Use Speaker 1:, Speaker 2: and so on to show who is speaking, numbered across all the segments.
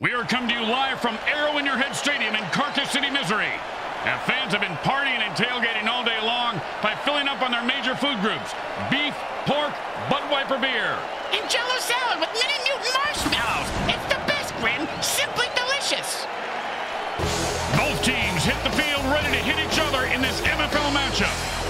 Speaker 1: We are coming to you live from Arrow in Your Head Stadium in Karcass City, Missouri. And fans have been partying and tailgating all day long by filling up on their major food groups. Beef, pork, butt wiper beer.
Speaker 2: And jello salad with mini mutant marshmallows. It's the best, Grim. Simply delicious.
Speaker 1: Both teams hit the field ready to hit each other in this MFL matchup.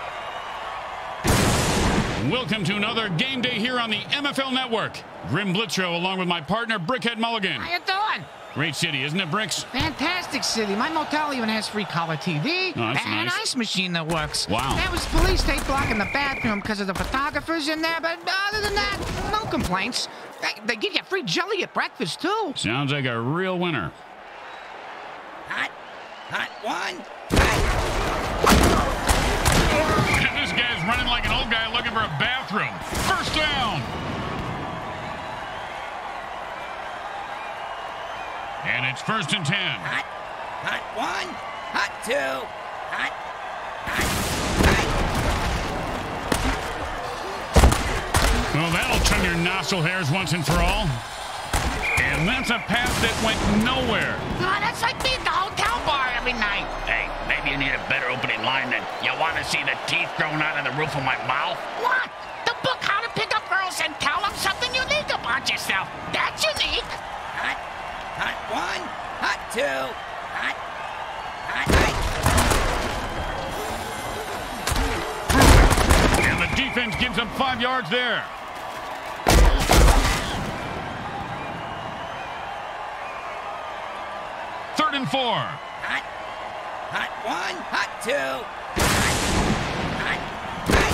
Speaker 1: Welcome to another game day here on the MFL Network. Grim Blitzrow along with my partner Brickhead Mulligan.
Speaker 2: How you doing?
Speaker 1: Great city, isn't it, Bricks?
Speaker 2: Fantastic city. My motel even has free color TV
Speaker 1: Oh, that's
Speaker 2: and an
Speaker 1: nice.
Speaker 2: ice machine that works.
Speaker 1: Wow.
Speaker 2: There was police tape blocking the bathroom because of the photographers in there, but other than that, no complaints. They, they give you free jelly at breakfast too.
Speaker 1: Sounds like a real winner.
Speaker 3: Hot, hot one.
Speaker 1: And running like an old guy looking for a bathroom. First down. And it's first and ten.
Speaker 3: Hot, hot one, hot two, hot, hot, hot.
Speaker 1: Well, that'll trim your nostril hairs once and for all. And that's a pass that went nowhere.
Speaker 2: Oh, that's like being the hotel bar every night.
Speaker 4: Hey, maybe you need a better opening line than you want to see the teeth growing out of the roof of my mouth?
Speaker 2: What? The book How to Pick Up Girls and Tell Them Something Unique About Yourself. That's unique.
Speaker 3: hot, hot one, hot two, hot, hot, hot.
Speaker 1: And the defense gives him five yards there. Third and four.
Speaker 3: Hot, hot one, hot two, hot, hot, hot.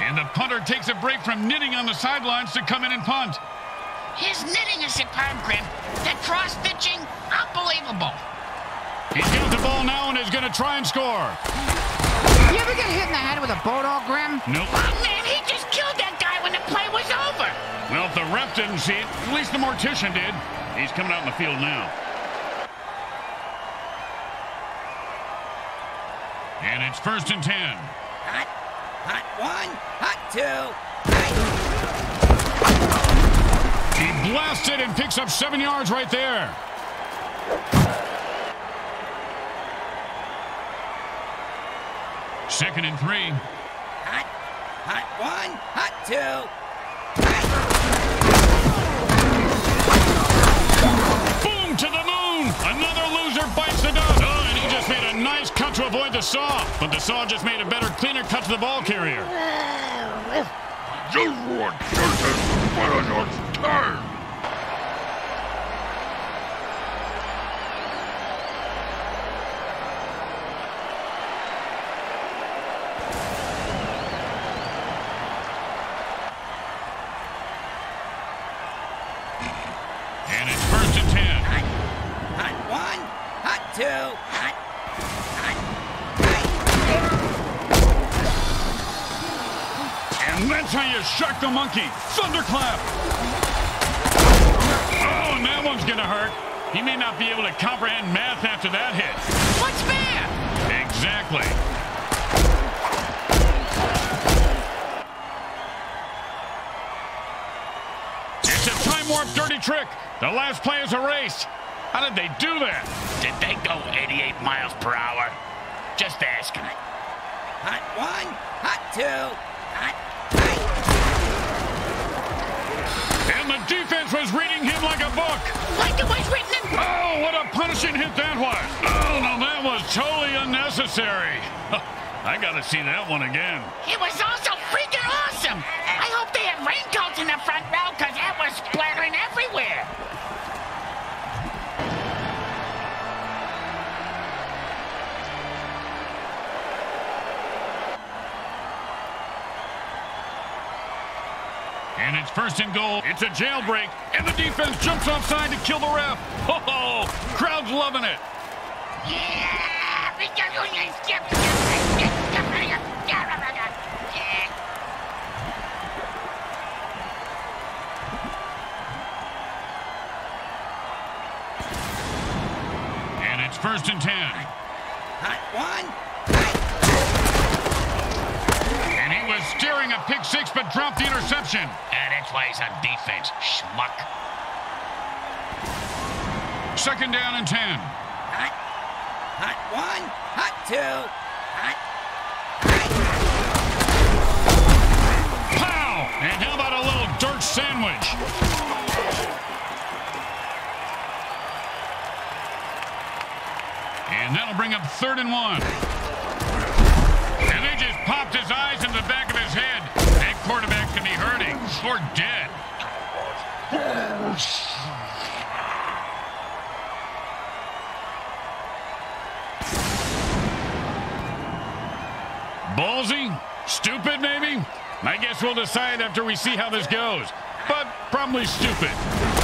Speaker 1: And the punter takes a break from knitting on the sidelines to come in and punt.
Speaker 2: His knitting is superb, Grim. That cross-stitching, unbelievable.
Speaker 1: He's got the ball now and is going to try and score.
Speaker 2: You ever get hit in the head with a boat all, Grim?
Speaker 1: Nope.
Speaker 2: Oh, man, he just killed that guy when the play was over.
Speaker 1: Well, if the ref didn't see it, at least the mortician did. He's coming out in the field now. And it's first and ten.
Speaker 3: Hot, hot one, hot two.
Speaker 1: He blasted and picks up seven yards right there. Second and three.
Speaker 3: Hot, hot one, hot two.
Speaker 1: Boom to the moon. Another loser bites the dust. Oh, ah, and he just made a nice cut to avoid the saw. But the saw just made a better, cleaner cut to the ball carrier. Oh, and it's first and ten.
Speaker 3: Hot, hot one, hot two, hot, hot, hot.
Speaker 1: And that's how you shock the monkey. Thunderclap. Oh, and that one's going to hurt. He may not be able to comprehend math after that hit.
Speaker 2: What's fair?
Speaker 1: Exactly. It's a time warp dirty trick. The last play is a race. How did they do that?
Speaker 4: Did they go 88 miles per hour? Just asking.
Speaker 3: Hot one, hot two, hot,
Speaker 1: And the defense was reading him like a book.
Speaker 2: Like it was written in...
Speaker 1: Oh, what a punishing hit that was. Oh, no, that was totally unnecessary. I got to see that one again.
Speaker 2: It was also freaking awesome. I hope they have raincoats in the front row because that was splattering everywhere.
Speaker 1: And it's first and goal. It's a jailbreak, and the defense jumps offside to kill the ref. Oh, crowd's loving it. And it's first and ten.
Speaker 5: Hot one.
Speaker 1: And he was steering a pick six, but dropped the interception.
Speaker 4: And it's ways on defense, schmuck.
Speaker 1: Second down and ten.
Speaker 5: Hot. Hot one. Hot two. Hot.
Speaker 1: Pow! And how about a little dirt sandwich? And that'll bring up third and one. And they just popped his eyes into the back of his head. That quarterback can be hurting or dead. Ballsy? Stupid, maybe? I guess we'll decide after we see how this goes. But probably stupid.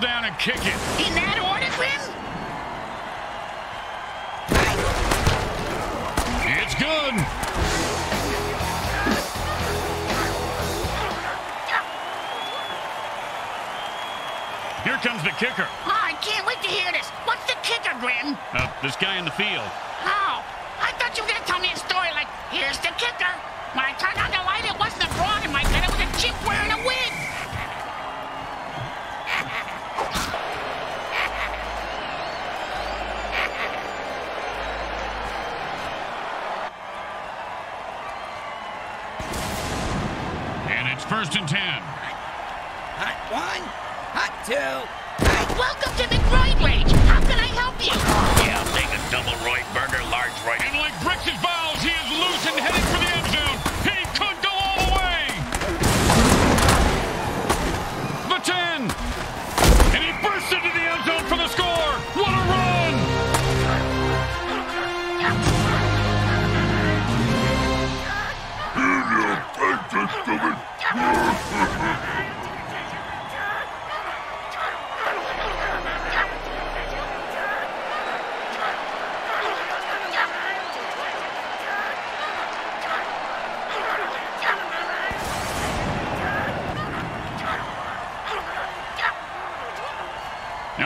Speaker 1: Down and kick it.
Speaker 6: In that order, Grim?
Speaker 1: It's good. Here comes the kicker.
Speaker 6: Oh, I can't wait to hear this. What's the kicker, Grim?
Speaker 1: Uh, this guy in the field.
Speaker 6: Oh, I thought you were going to tell me a story like, here's the kicker.
Speaker 1: First and ten.
Speaker 5: Hot one. Hot two.
Speaker 6: Welcome to the Groin Range. How can I help you?
Speaker 4: Yeah, I'll take a double Roy burger, large Roy.
Speaker 1: And like bricks his bowels, he is loose and heading for the end zone. He could go all the way. The 10. And he bursts into the end zone for the score. What a run. Now,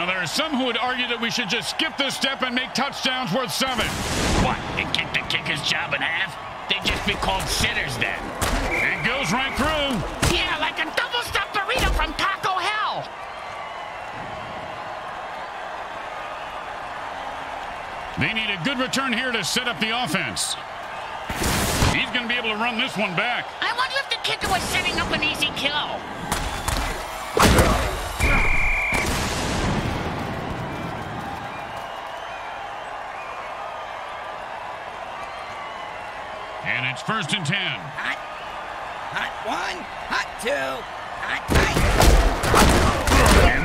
Speaker 1: there are some who would argue that we should just skip this step and make touchdowns worth seven.
Speaker 4: What? They kick the kicker's job in half? They'd just be called sitters then.
Speaker 1: Right through.
Speaker 6: Yeah, like a double-stuffed burrito from Taco Hell.
Speaker 1: They need a good return here to set up the offense. He's going to be able to run this one back.
Speaker 6: I wonder if the kicker was setting up an easy kill.
Speaker 1: And it's first and ten.
Speaker 5: Hot. Hot one. Hot two.
Speaker 1: And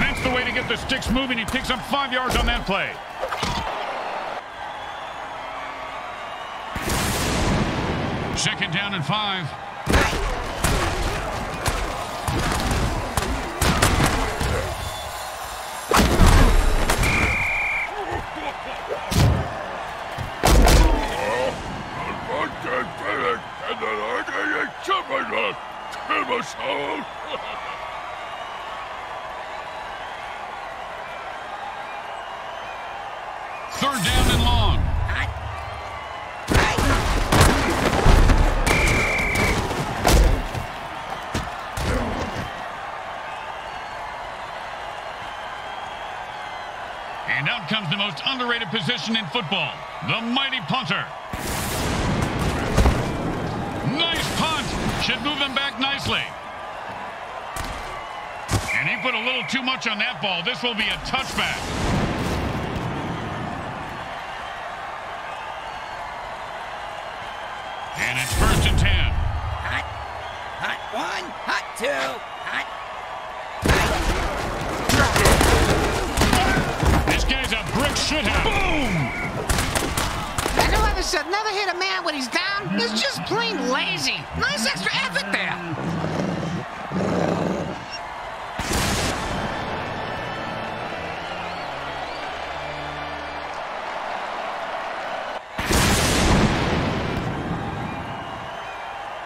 Speaker 1: that's the way to get the sticks moving. He picks up five yards on that play. Second down and five. Third down and long. And out comes the most underrated position in football, the mighty punter. Should move him back nicely. And he put a little too much on that ball. This will be a touchback. And it's first and ten.
Speaker 3: Hot, hot one, hot two, hot. hot.
Speaker 1: This guy's a brick shithouse. Boom!
Speaker 2: Said never hit a man when he's down is just plain lazy. Nice extra effort there.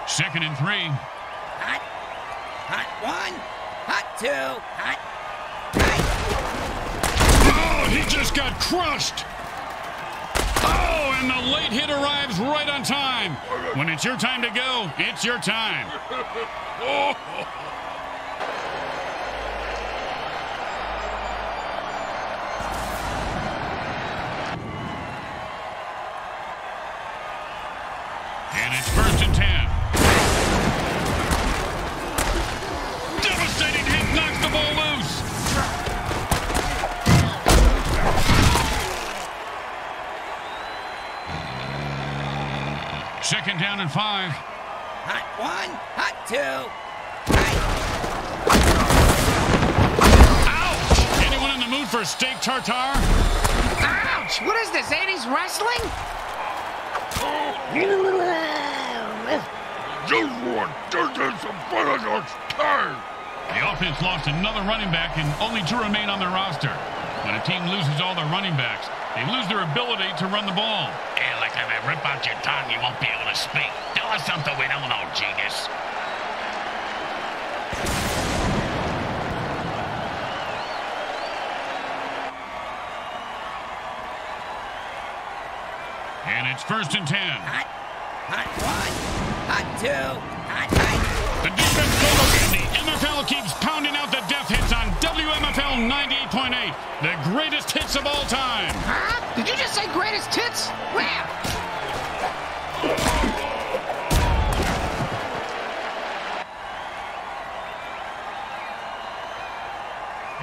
Speaker 1: Second and three.
Speaker 3: Hot. Hot one. Hot two. Hot.
Speaker 1: Oh, he just got crushed. And the late hit arrives right on time. When it's your time to go, it's your time. and five.
Speaker 3: Hot one. Hot two.
Speaker 1: Ouch! Anyone in the mood for steak tartare?
Speaker 2: Ouch! What is this, 80s wrestling?
Speaker 1: The offense lost another running back and only two remain on their roster. When a team loses all their running backs, they lose their ability to run the ball.
Speaker 4: Yeah, like if I rip out your tongue, you won't be able to speak. Tell us something we don't know, genius.
Speaker 1: And it's first and ten.
Speaker 3: Hot. Hot one. Hot two. Hot. Hot.
Speaker 1: The defense goes and the MFL keeps pounding out the death hits on WMFL 98.8. Greatest hits of all time.
Speaker 2: Huh? Did you just say greatest tits? Where?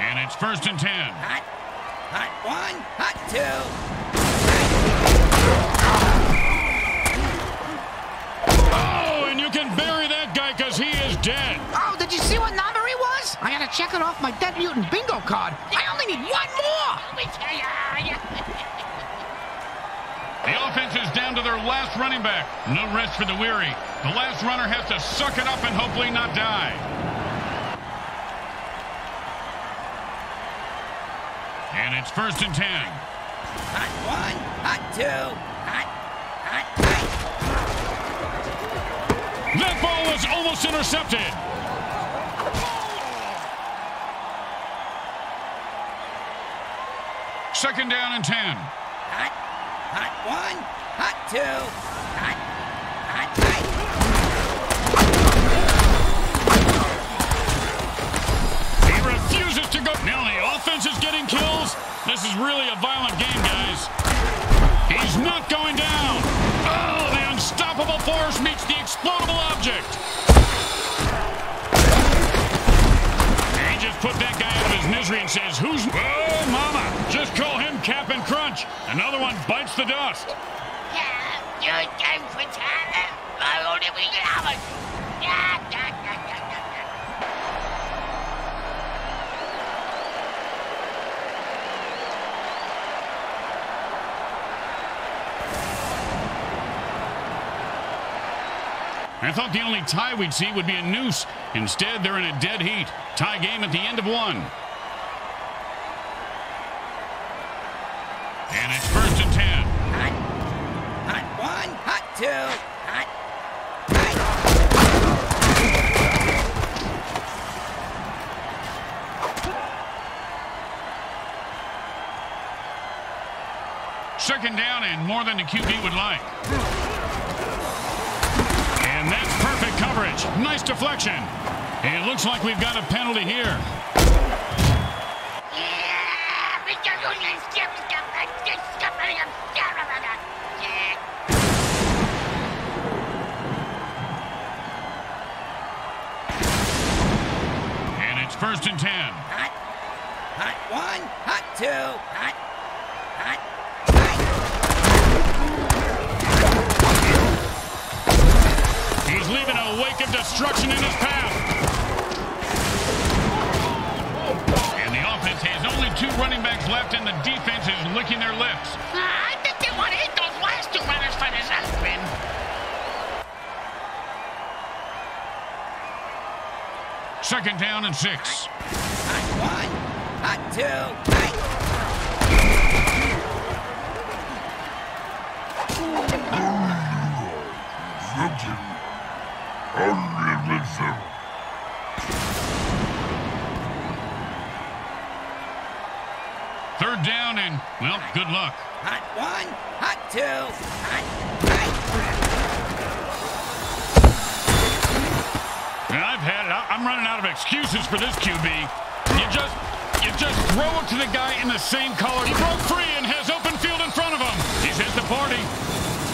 Speaker 1: And it's first and ten.
Speaker 3: Hot. Hot one. Hot two.
Speaker 1: Oh, and you can bury that guy
Speaker 2: was? I check it off my Dead Mutant bingo card. I only need one more!
Speaker 1: The offense is down to their last running back. No rest for the weary. The last runner has to suck it up and hopefully not die. And it's first and ten.
Speaker 3: Hot one. Hot two. Hot. Hot. Hot.
Speaker 1: That ball was almost intercepted. Second down and ten.
Speaker 3: Hot. Hot one. Hot two. Hot. Hot. Hot.
Speaker 1: He refuses to go. Now the offense is getting kills. This is really a violent game, guys. He's not going down. Oh, the unstoppable force meets the explodable object. Put that guy out of his misery and says, who's... Oh, mama. Just call him Captain Crunch. Another one bites the dust. I thought the only tie we'd see would be a noose. Instead, they're in a dead heat. Tie game at the end of one. And it's first and ten.
Speaker 3: Hot. Hot one. Hot two. Hot. Hot.
Speaker 1: Second down and more than the QB would like. Coverage. Nice deflection. It looks like we've got a penalty here. And it's first and ten.
Speaker 3: Hot. Hot one. Hot two. Hot. Hot.
Speaker 1: Leaving a wake of destruction in his path. And the offense has only two running backs left, and the defense is licking their lips.
Speaker 4: Ah, I think they want to hit those last two runners for this spin.
Speaker 1: Second down and six.
Speaker 3: Hot one, hot two, hot.
Speaker 1: And, well, good luck.
Speaker 3: Hot one, hot two, hot, hot.
Speaker 1: And I've had it. I'm running out of excuses for this QB. You just, you just throw it to the guy in the same color. He broke free and has open field in front of him. He's hit the party.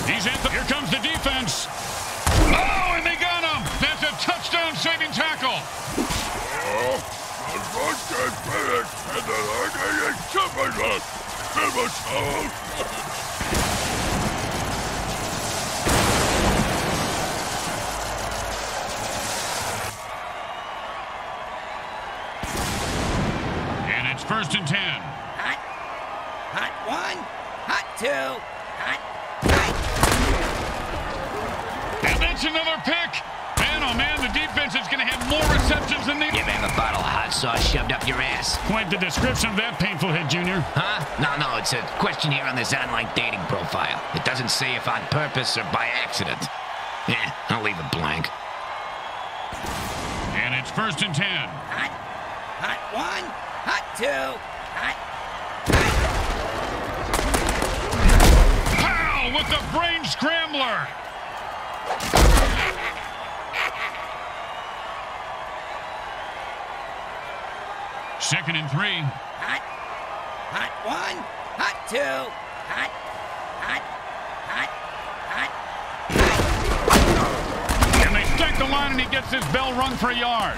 Speaker 1: He's hit the, here comes the defense. Oh, and they got him. That's a touchdown saving tackle. And it's first and ten.
Speaker 3: Hot, hot one, hot two, hot, hot.
Speaker 1: And that's another pick. Man, oh man, the defense is going to have more receptions than they...
Speaker 6: You ever have a bottle of hot sauce shoved up your ass?
Speaker 1: Quite the description of that painful hit, Junior.
Speaker 6: Huh? No, no, it's a question here on this online dating profile. It doesn't say if on purpose or by accident. Yeah, I'll leave it blank.
Speaker 1: And it's first and ten.
Speaker 3: Hot, hot one, hot two, hot,
Speaker 1: Pow! With the brain scrambler. Second and three.
Speaker 3: hot, hot one, hot two, hot, hot, hot, hot.
Speaker 1: And they stack the line, and he gets his bell rung for a yard.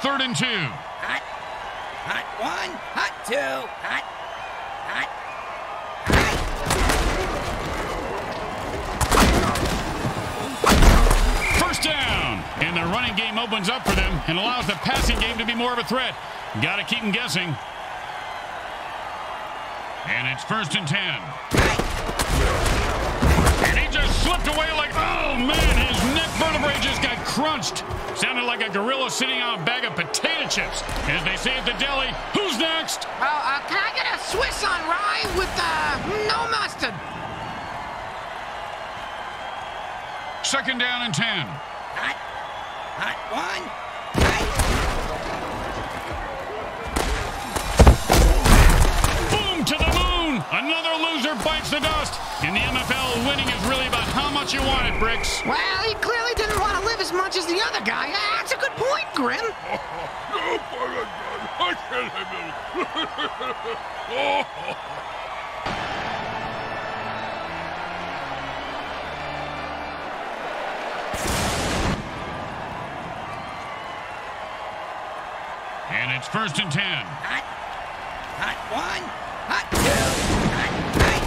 Speaker 1: Third and two.
Speaker 3: Hot, hot one, hot two, hot,
Speaker 1: First down. And the running game opens up for them and allows the passing game to be more of a threat. Got to keep them guessing. And it's first and ten. And he just slipped away like, oh man, his neck vertebrae just got crunched. Sounded like a gorilla sitting on a bag of potato chips. As they say at the deli, who's next?
Speaker 2: Oh, uh, can I get a Swiss on rye with, uh, no mustard?
Speaker 1: Second down and ten.
Speaker 3: Hot, hot one, hot.
Speaker 1: Boom to the moon. Another loser bites the dust. In the MFL, winning is really about how much you want it, Bricks.
Speaker 2: Well, he clearly didn't want to live as much as the other guy. Ah, That's a good point, Grim.
Speaker 1: And it's first and ten.
Speaker 3: Hot, hot one, hot two, hot, hot.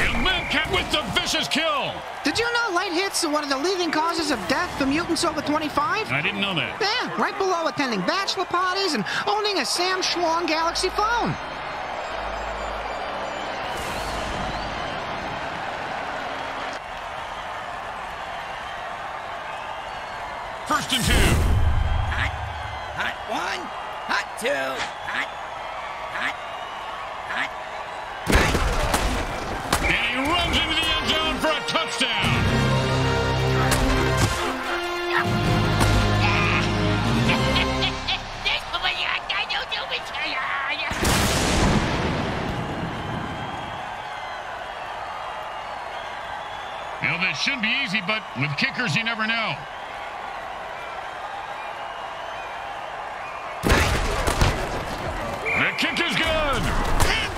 Speaker 1: And Mancat with the vicious kill.
Speaker 2: Did you know light hits are one of the leading causes of death for mutants over 25?
Speaker 1: I didn't know that.
Speaker 2: Yeah, right below attending bachelor parties and owning a Sam Schlong Galaxy phone.
Speaker 1: You know, this should be easy, but with kickers, you never know. The kick is good.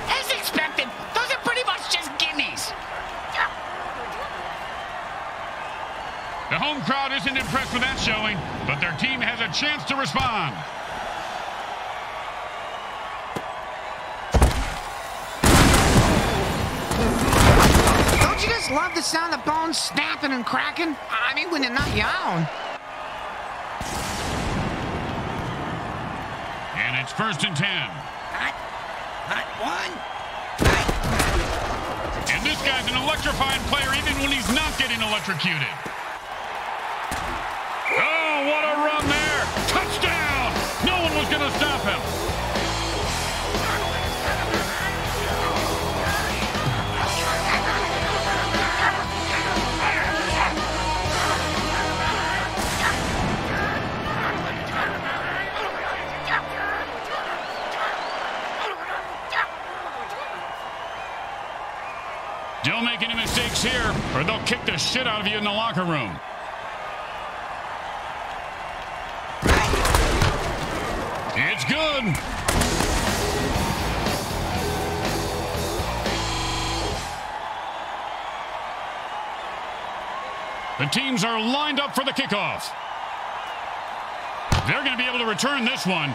Speaker 4: As expected, those are pretty much just gimmies.
Speaker 1: The home crowd isn't impressed with that showing, but their team has a chance to respond.
Speaker 2: Love the sound of bones snapping and cracking. I mean, when they're not own.
Speaker 1: And it's first and ten.
Speaker 3: Hot. Hot one.
Speaker 1: And this guy's an electrifying player even when he's not getting electrocuted. Oh, what a run there. Touchdown. No one was going to stop him. Don't make any mistakes here, or they'll kick the shit out of you in the locker room. It's good. The teams are lined up for the kickoff. They're going to be able to return this one.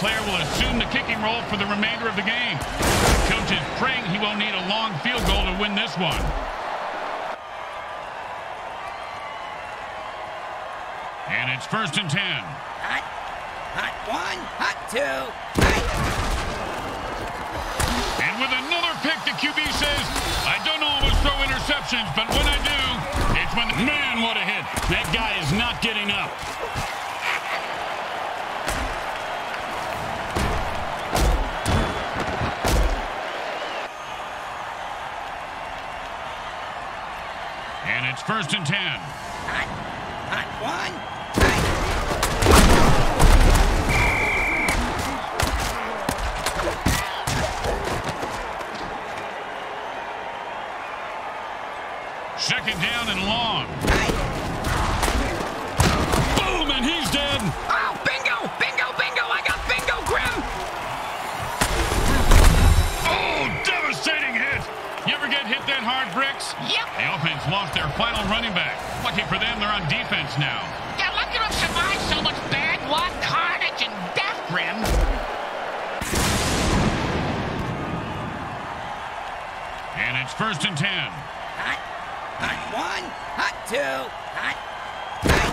Speaker 1: Player will assume the kicking role for the remainder of the game. Coach is praying he won't need a long field goal to win this one. And it's first and ten.
Speaker 3: Hot. Hot one. Hot two. Hot.
Speaker 1: And with another pick, the QB says, I don't always throw interceptions, but when I do, it's when... The Man, what a hit. That guy is not getting up. It's first and ten.
Speaker 3: Hot. Hot one.
Speaker 1: Second down and long. Boom, and he's dead. Hit that hard, Bricks?
Speaker 6: Yep.
Speaker 1: The offense lost their final running back. Lucky for them, they're on defense now.
Speaker 6: Yeah, look at them survive so much bad luck, carnage, and death, Grim.
Speaker 1: And it's first and ten.
Speaker 3: Hot. Hot one. Hot two. Hot. Hot.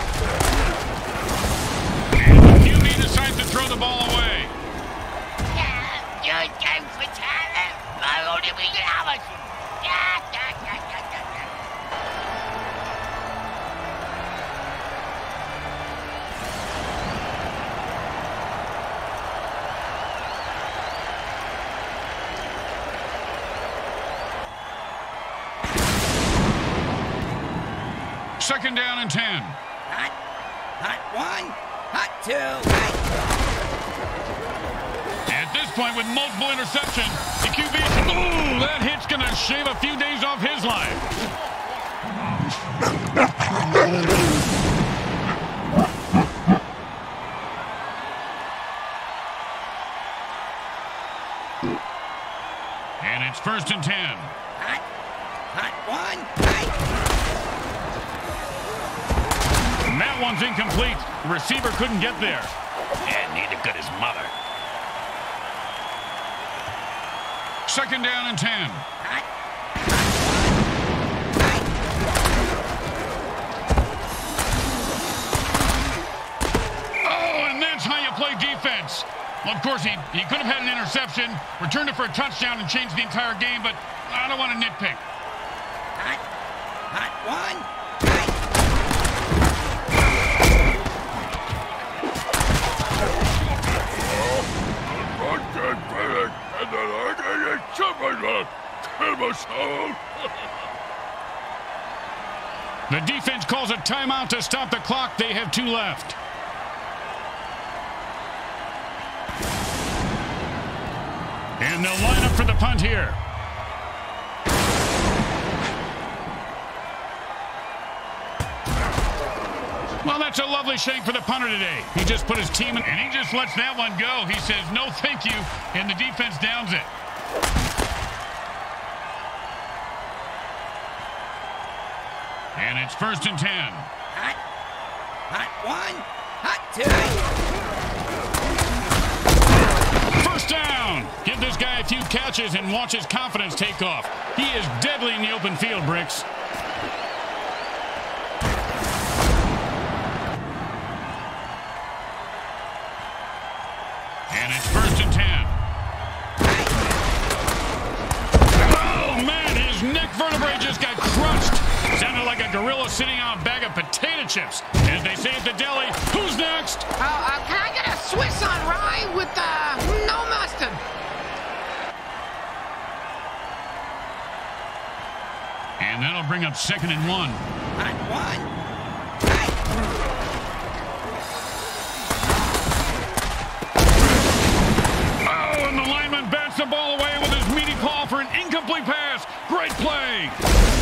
Speaker 1: And the QB decides to throw the ball away.
Speaker 6: Yeah, you're game for talent. I only we can have us.
Speaker 1: Second down and 10.
Speaker 3: Hot, hot one, hot two. Hot.
Speaker 1: At this point, with multiple interceptions, the QB, ooh, that hit's going to shave a few days off his life. And it's first and 10. One's incomplete. The receiver couldn't get there.
Speaker 4: And neither could his mother.
Speaker 1: Second down and ten.
Speaker 3: Hot.
Speaker 1: Oh, and that's how you play defense. Well, of course, he, he could have had an interception, returned it for a touchdown, and changed the entire game, but I don't want to nitpick.
Speaker 3: Hot. Hot one. Hot.
Speaker 1: The defense calls a timeout to stop the clock. They have two left. And they'll line up for the punt here. Well, that's a lovely shank for the punter today. He just put his team in, and he just lets that one go. He says, no, thank you, and the defense downs it. And it's first and ten.
Speaker 3: Hot. Hot one. Hot two.
Speaker 1: First down. Give this guy a few catches and watch his confidence take off. He is deadly in the open field, Bricks. Sitting on a bag of potato chips. As they say at the deli, who's next?
Speaker 2: Oh, uh, can I get a Swiss on rye with uh, no mustard?
Speaker 1: And that'll bring up second and one.
Speaker 3: Hot one.
Speaker 1: Oh, and the lineman bats the ball away with his meaty paw for an incomplete pass. Great play.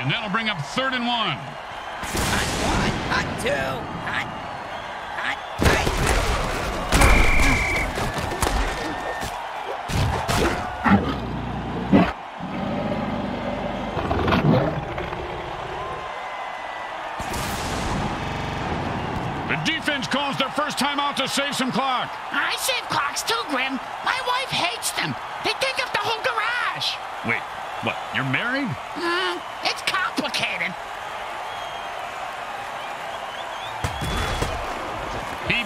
Speaker 1: And that'll bring up third and one.
Speaker 3: Hot one. Hot two. Hot. Hot. Hot.
Speaker 1: The defense calls their first time out to save some clock.
Speaker 2: I save clocks too, Grim. My wife hates them. They take up the whole garage.
Speaker 1: Wait, what? You're married?
Speaker 2: Uh,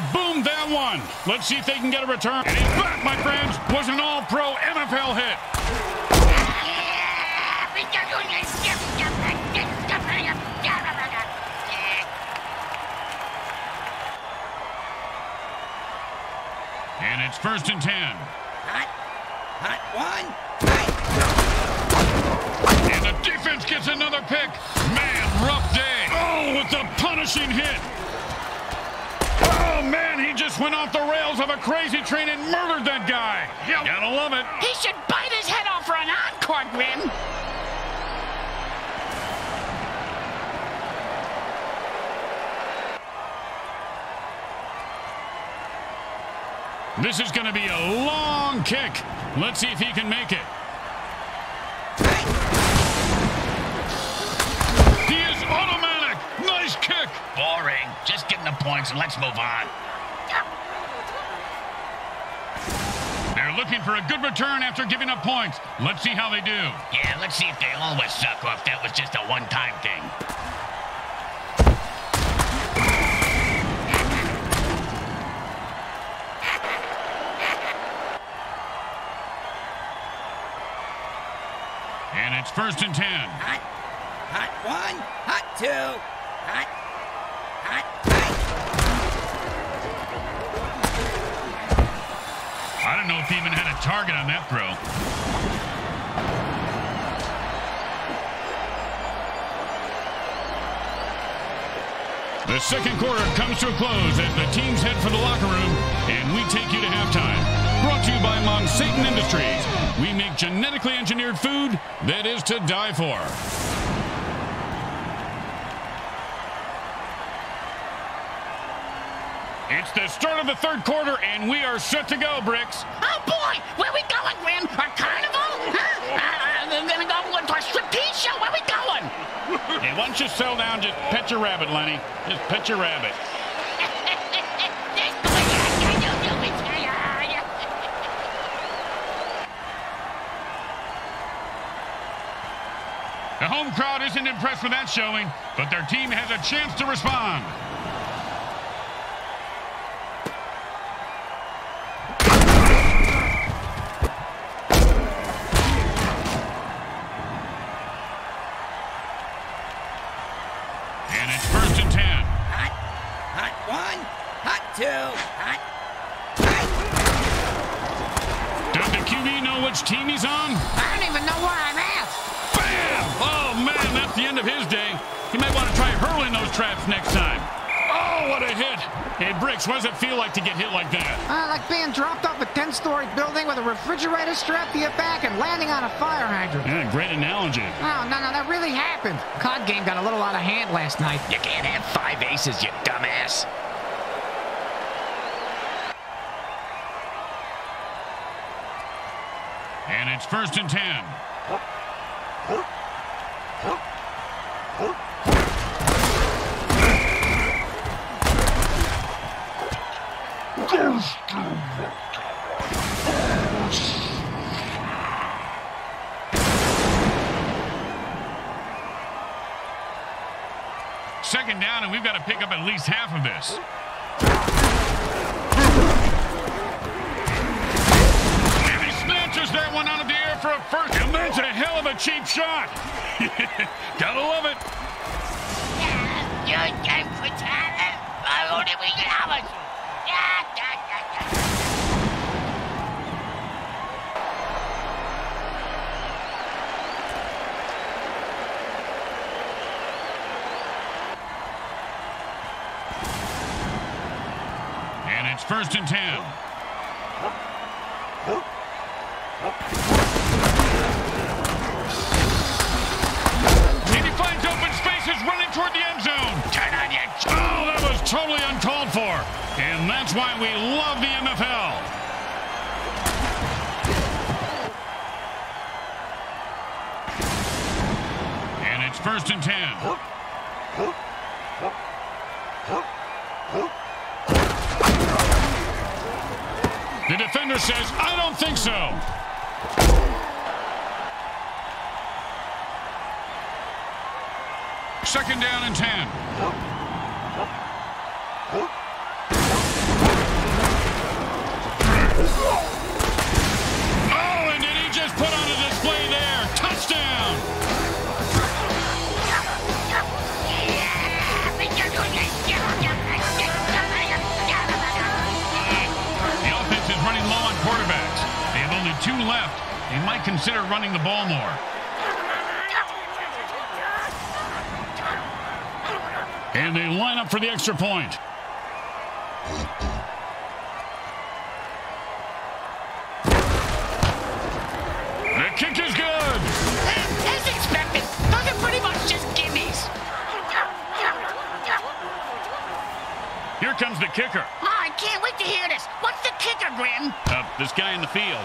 Speaker 1: He boomed that one. Let's see if they can get a return. And he's back, my friends. Was an all-pro NFL hit. And it's first and ten.
Speaker 3: Hot. Hot one. Hot.
Speaker 1: And the defense gets another pick. Man, rough day. Oh, with the punishing hit. Oh, man, he just went off the rails of a crazy train and murdered that guy. Yep. Gotta love it.
Speaker 2: He should bite his head off for an encore, Grim.
Speaker 1: This is going to be a long kick. Let's see if he can make it.
Speaker 4: Boring. Just getting the points and let's move on.
Speaker 1: They're looking for a good return after giving up points. Let's see how they do.
Speaker 4: Yeah, let's see if they always suck or if that was just a one-time thing.
Speaker 1: And it's first and ten.
Speaker 3: Hot. Hot one. Hot two. Hot. Hot.
Speaker 1: I don't know if he even had a target on that throw. The second quarter comes to a close as the teams head for the locker room, and we take you to halftime. Brought to you by Monsatan Industries. We make genetically engineered food that is to die for. It's the start of the third quarter, and we are set to go, Bricks.
Speaker 2: Oh, boy. Where we going, Grim? A carnival? Huh? Uh, they're going to go to a striptease show. Where we going?
Speaker 1: Hey, why don't you settle down? Just pet your rabbit, Lenny. Just pet your rabbit. The home crowd isn't impressed with that showing, but their team has a chance to respond.
Speaker 2: Refrigerator strapped to your back and landing on a fire hydrant.
Speaker 1: Yeah, great analogy.
Speaker 2: Oh, no, no, that really happened. COD game got a little out of hand last night.
Speaker 4: You can't have five aces, you dumbass.
Speaker 1: And it's first and ten. Second down, and we've got to pick up at least half of this. And he snatches that one out of the air for a first, and that's a hell of a cheap shot. Gotta love it.
Speaker 6: You're game for talent. I only we can have us. Yeah, yeah, yeah,
Speaker 1: first and ten. And he finds open spaces running toward the end zone.
Speaker 4: Turn on your
Speaker 1: Oh, that was totally uncalled for. And that's why we love the it's first and ten. The defender says, I don't think so. Second down and 10. They might consider running the ball more. And they line up for the extra point. The kick is good.
Speaker 2: As expected, those are pretty much just gimmies.
Speaker 1: Here comes the kicker.
Speaker 2: Oh, I can't wait to hear this. What's the kicker, Grim?
Speaker 1: Uh, this guy in the field.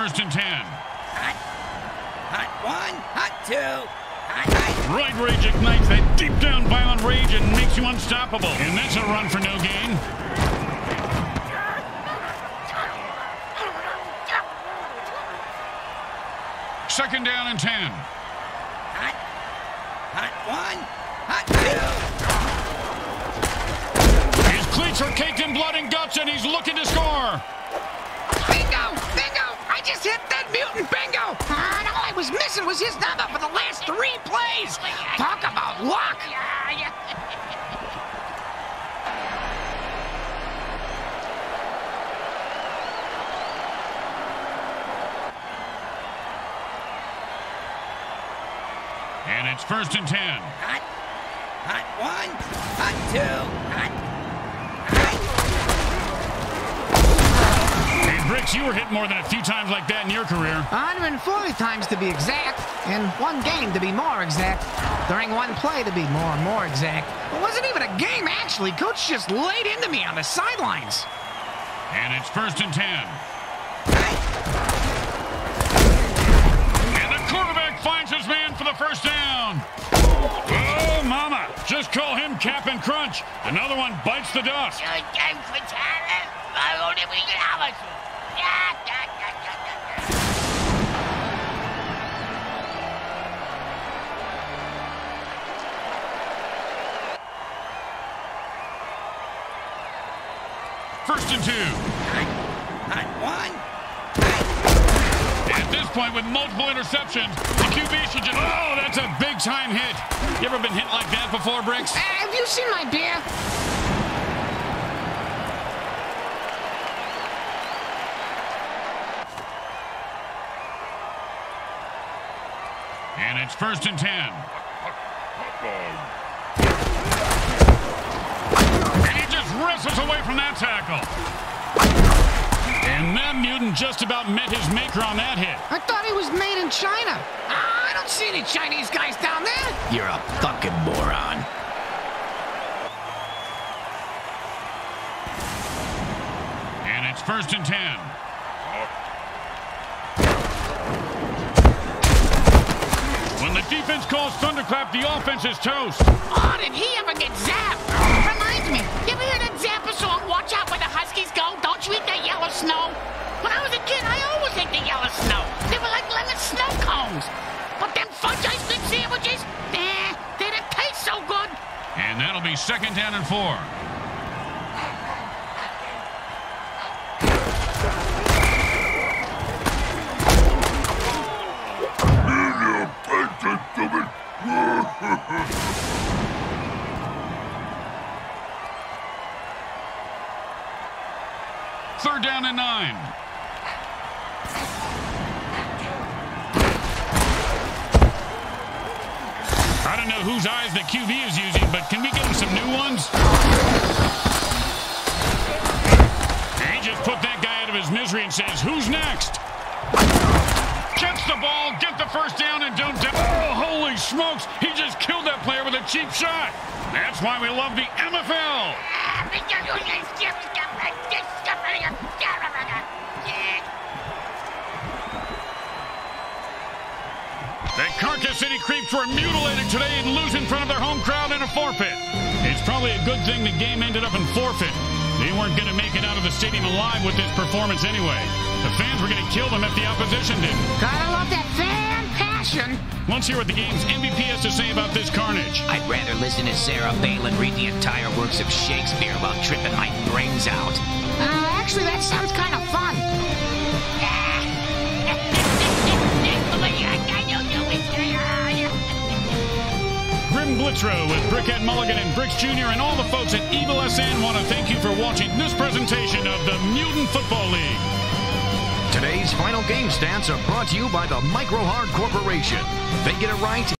Speaker 1: First and ten.
Speaker 3: Hot. Hot one. Hot two. Hot, hot.
Speaker 1: Right rage ignites that deep down violent rage and makes you unstoppable. And that's a run for no gain. Second down and ten.
Speaker 3: Hot. Hot one. Hot two.
Speaker 1: His cleats are caked in blood and guts, and he's looking to score.
Speaker 2: Was his number for the last three plays! Talk about luck!
Speaker 1: And it's first and ten.
Speaker 3: Hot. Hot one. Hot two. Hot. Hot.
Speaker 1: Hey, Bricks, you were hit more than a few times like that in your career.
Speaker 2: 140 times to be exact, in one game to be more exact, during one play to be more and more exact. It wasn't even a game, actually. Coach just laid into me on the sidelines.
Speaker 1: And it's first and ten. And the quarterback finds his man for the first down. Oh, mama. Just call him Cap'n Crunch. Another one bites the dust. First and two.
Speaker 3: Hot one.
Speaker 1: At this point, with multiple interceptions, the QB should just... Oh, that's a big-time hit. You ever been hit like that before, Bricks?
Speaker 2: Uh, have you seen my beer?
Speaker 1: It's first and ten. And he just wrestles away from that tackle. And that mutant just about met his maker on that hit.
Speaker 2: I thought he was made in China. Ah, I don't see any Chinese guys down there.
Speaker 7: You're a fucking moron.
Speaker 1: And it's first and ten. When the defense calls thunderclap, the offense is toast.
Speaker 6: Oh, did he ever get zapped? Reminds me, you ever hear that Zappa song, Watch Out Where the Huskies Go? Don't you eat that yellow snow? When I was a kid, I always ate the yellow snow. They were like lemon snow cones. But them fudge ice cream sandwiches, eh, they didn't taste so good.
Speaker 1: And that'll be second down and four. Third down and nine. I don't know whose eyes the QB is using, but can we get him some new ones? He just put that guy out of his misery and says, who's next? Catch the ball, get the first down, and don't... Oh, holy smokes! He just killed that player with a cheap shot. That's why we love the MFL. The Karcass City Creeps were mutilated today and lose in front of their home crowd in a forfeit. It's probably a good thing the game ended up in forfeit. They weren't going to make it out of the stadium alive with this performance anyway. The fans were going to kill them if the opposition didn't.
Speaker 2: Gotta love that fan passion.
Speaker 1: Let's hear what the game's MVP has to say about this carnage.
Speaker 7: I'd rather listen to Sarah Palin read the entire works of Shakespeare while tripping my brains out.
Speaker 2: Uh, actually, that sounds kind of fun.
Speaker 1: Grim Blitzrow with Brickhead Mulligan and Bricks Jr. and all the folks at Evil SN want to thank you for watching this presentation of the Mutant Football League.
Speaker 8: Today's final game stats are brought to you by the Microhard Corporation. They get it right